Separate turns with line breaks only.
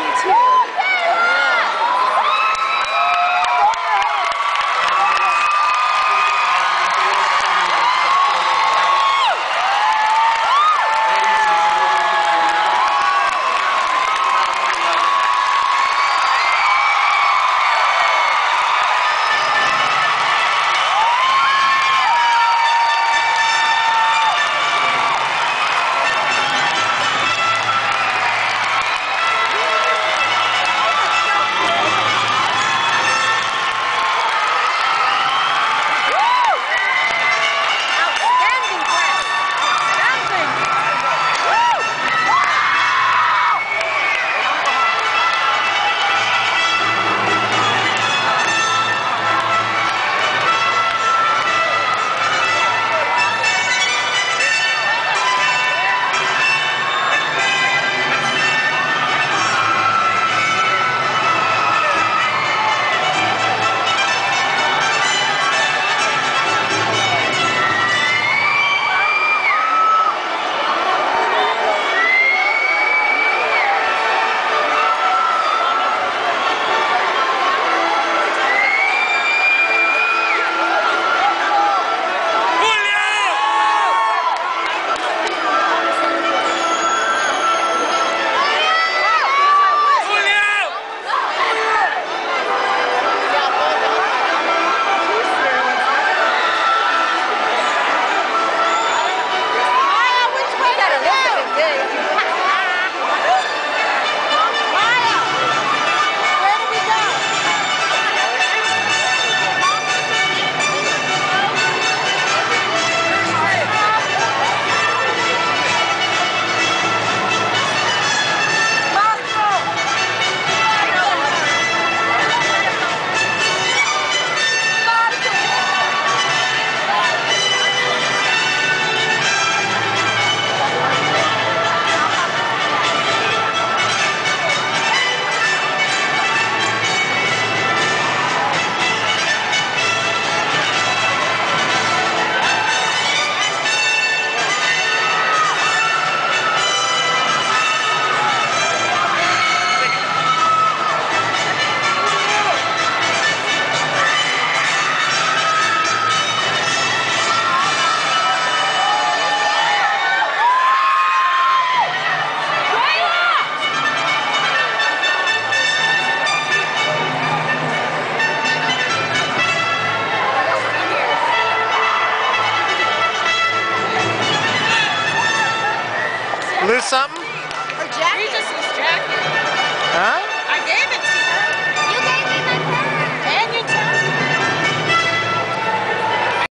22.
lose something? Her
jacket.
Huh?